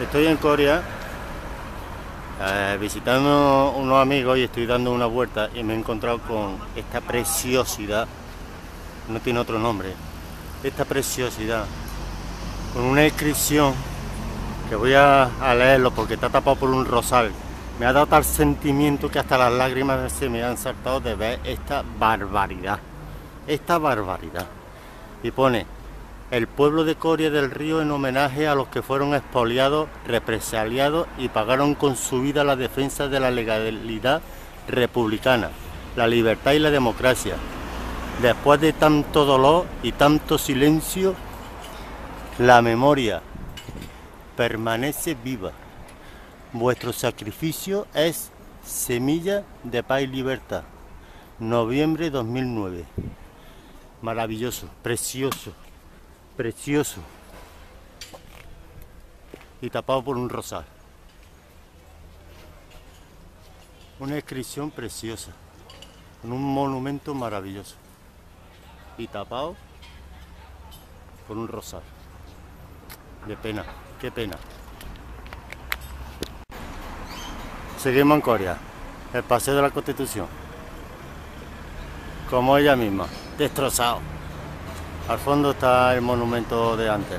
Estoy en Corea eh, visitando unos amigos y estoy dando una vuelta y me he encontrado con esta preciosidad, no tiene otro nombre, esta preciosidad, con una inscripción que voy a, a leerlo porque está tapado por un rosal. Me ha dado tal sentimiento que hasta las lágrimas se me han saltado de ver esta barbaridad, esta barbaridad. Y pone, el pueblo de Coria del Río en homenaje a los que fueron expoliados, represaliados y pagaron con su vida la defensa de la legalidad republicana, la libertad y la democracia. Después de tanto dolor y tanto silencio, la memoria permanece viva. Vuestro sacrificio es semilla de paz y libertad. Noviembre 2009. Maravilloso, precioso precioso y tapado por un rosal. Una inscripción preciosa, en un monumento maravilloso y tapado por un rosal. De pena, qué pena. Seguimos en Corea, el paseo de la Constitución, como ella misma, destrozado. Al fondo está el monumento de antes.